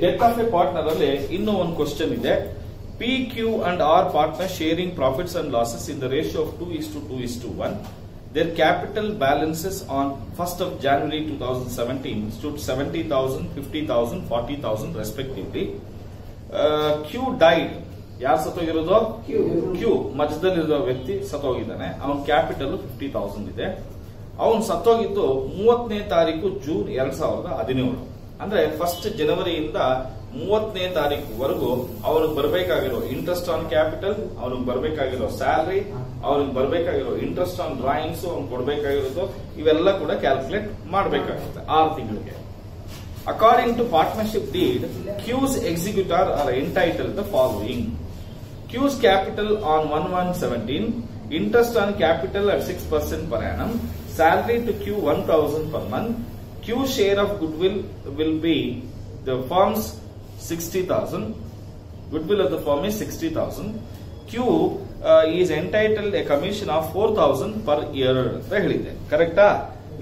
Death of A partner ಅಲ್ಲಿ ಇನ್ನೂ ಒಂದು ಕ್ವಶನ್ ಇದೆ. P Q and R partner sharing profits and losses in the ratio of two is to two is to one their capital balances on first of January two thousand seventeen stood seventy thousand fifty thousand forty thousand respectively Q died ಯಾರು ಸತ್ತೋಗಿರೋದು? Q ಮಧ್ಯದಲ್ಲಿರೋ ವ್ಯಕ್ತಿ ಸತ್ತೋಗಿದ್ದಾನೆ. ಅವನ capital fifty thousand ಇದೆ. ಅವನು ಸತ್ತೋಗಿದ್ದು ಮೂವತ್ತನೇ ತಾರೀಕು June ಎರಡ್ ಸಾವಿರದ ಹದಿನೇಳು. ಅಂದ್ರೆ ಫಸ್ಟ್ ಜನವರಿಯಿಂದ ಮೂವತ್ತನೇ ತಾರೀಕುವರೆಗೂ ಅವ್ರಿಗೆ ಬರಬೇಕಾಗಿರೋ ಇಂಟ್ರೆಸ್ಟ್ ಆನ್ ಕ್ಯಾಪಿಟಲ್ ಅವ್ರಿಗೆ ಬರಬೇಕಾಗಿರೋ ಸ್ಯಾಲರಿ ಅವ್ರಿಗೆ ಬರಬೇಕಾಗಿರೋ ಇಂಟ್ರೆಸ್ಟ್ ಆನ್ ಡ್ರಾಯಿಂಗ್ಸ್ ಅವ್ನು ಕೊಡಬೇಕಾಗಿರೋದು ಇವೆಲ್ಲ ಕೂಡ ಕ್ಯಾಲ್ಕುಲೇಟ್ ಮಾಡಬೇಕಾಗುತ್ತೆ ಆರು ತಿಂಗಳಿಗೆ. According to partnership deed Q's executor are entitled the following Q's capital on 1117, interest on capital at 6% per salary to Q one 1000 per month, Q share of goodwill will be the firm's 60,000, goodwill of the firm is 60,000, Q uh, is entitled a commission of 4,000 per year ಅಂತ ಹೇಳಿದೆ ಕರೆಕ್ಟಾ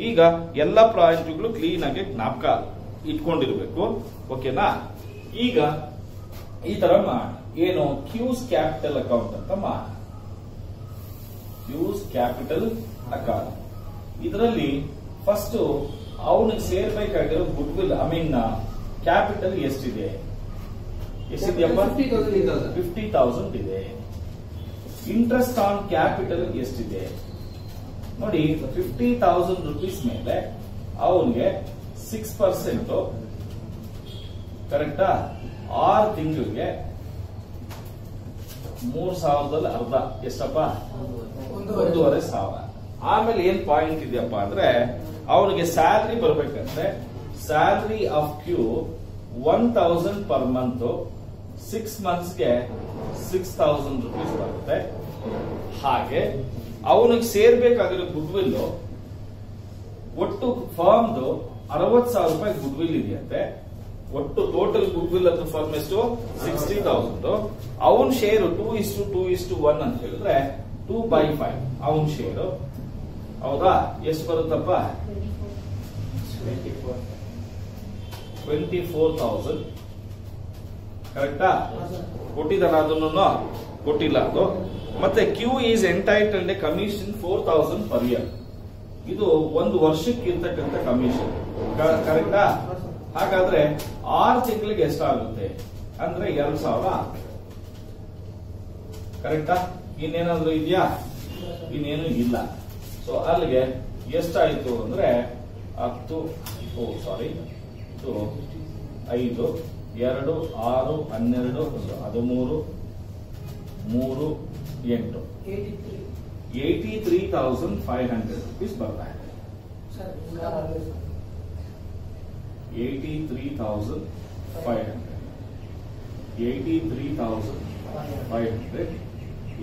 ಈಗ ಎಲ್ಲ ಪಾಯಿಂಟ್ಗಳು clean ಆಗಿ ಜ್ಞಾಪಕ ಇಟ್ಕೊಂಡಿರ್ಬೇಕು ಓಕೆನಾ ಈಗ ಈ ತರ ಮಾಡಿ ಏನು ಕ್ಯೂಸ್ ಕ್ಯಾಪಿಟಲ್ ಅಕೌಂಟ್ ಅಂತ ಮಾಡಿ ಕ್ಯೂಸ್ ಕ್ಯಾಪಿಟಲ್ ಅಕೌಂಟ್ ಇದರಲ್ಲಿ ಫಸ್ಟ್ ಅವನಿಗೆ ಸೇರ್ಬೇಕಾಗಿರೋ goodwill I mean capital ಎಷ್ಟಿದೆ? ಎಷ್ಟಿದೆಯಪ್ಪ ಫಿಫ್ಟಿ ತೌಸಂಡ್ ಇದೆ. ಇಂಟ್ರೆಸ್ಟ್ ಆನ್ ಕ್ಯಾಪಿಟಲ್ ಎಷ್ಟಿದೆ? ನೋಡಿ ಫಿಫ್ಟಿ ತೌಸಂಡ್ ರುಪೀಸ್ ಮೇಲೆ ಅವನಿಗೆ ಸಿಕ್ಸ್ ಪರ್ಸೆಂಟ್ ಕರೆಕ್ಟಾ ಆರು ತಿಂಗಳಿಗೆ ಮೂರ್ ಸಾವಿರದಲ್ಲಿ ಅರ್ಧ. ಎಷ್ಟಪ್ಪ? ಒಂದೂವರೆ ಸಾವಿರ. ಆಮೇಲೆ ಏನ್ ಪಾಯಿಂಟ್ ಇದೆಯಪ್ಪ ಅಂದ್ರೆ ಅವನಿಗೆ ಸ್ಯಾಲ್ರಿ ಬರ್ಬೇಕಂದ್ರೆ salary of Q one thousand per month six ಮಂತ್ಸ್ಗೆ six thousand rupees ಬರುತ್ತೆ. ಹಾಗೆ, ಅವನಿಗೆ ಸೇರ್ಬೇಕಾಗಿರೋ ಗುಡ್ ವಿಲ್ ಒಟ್ಟು ಫರ್ಮ್ದು ಅರವತ್ ಸಾವಿರ ರೂಪಾಯಿ ಗುಡ್ ವಿಲ್ ಇದೆಯಂತೆ. ಒಟ್ಟು ಟೋಟಲ್ ಗುಡ್ ವಿಲ್ ಅಂತ ಫರ್ಮ್ ಎಷ್ಟು? ಸಿಕ್ಸ್ಟಿ ತೌಸಂಡ್ ಅವನ್ share two is to two is to one ಅಂತ ಹೇಳಿದ್ರೆ ಟೂ ಬೈ ಫೈವ್ ಅವನ್ ಶೇರ್ ಹೌದಾ? ಎಷ್ಟು ಬರುತ್ತಪ್ಪ? ಟ್ವೆಂಟಿ ಫೋರ್ ತೌಸಂಡ್ ಕರೆಕ್ಟಾ ಕೊಟ್ಟಿದ್ದಾನ ಅದನ್ನು ಕೊಟ್ಟಿಲ್ಲ ಅದು. ಮತ್ತೆ Q is entitled commission four thousand per year ಇದು ಒಂದು ವರ್ಷಕ್ಕೆ ಇರ್ತಕ್ಕಂಥ ಕಮಿಷನ್ ಕರೆಕ್ಟಾ ಹಾಗಾದ್ರೆ ಆರು ತಿಂಗಳಿಗೆ ಎಷ್ಟಾಗುತ್ತೆ? ಅಂದ್ರೆ ಎರಡು ಸಾವಿರ ಕರೆಕ್ಟಾ ಇನ್ನೇನಾದ್ರೂ ಇದೆಯಾ? ಇನ್ನೇನು ಇಲ್ಲ. ಸೊ ಅಲ್ಲಿಗೆ ಎಷ್ಟಾಯ್ತು ಅಂದ್ರೆ ಹತ್ತು ಓ ಸಾರಿ ಇದು ಐದು ಎರಡು ಆರು ಹನ್ನೆರಡು ಒಂದು ಹದಿಮೂರು ಮೂರು ಎಂಟು. Eighty three thousand five hundred rupees ಬರ್ತಾ ಇದೆ eighty three thousand five hundred eighty three thousand five hundred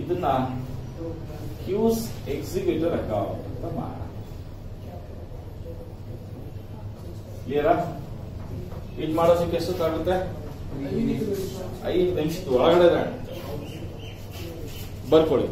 ಇದನ್ನ ಕ್ಯೂಸ್ ಎಕ್ಸಿಕ್ಯೂಟಿವ್ ಅಕೌಂಟ್ ಅಂತ ಮಾಡ ಕ್ಲಿಯರಾ ಇದು ಮಾಡೋದಕ್ಕೆ ಎಷ್ಟೊತ್ತಾಗುತ್ತೆ ಐದು ನಿಮಿಷದ ಒಳಗಡೆ ಬರ್ಕೊಳ್ಳಿ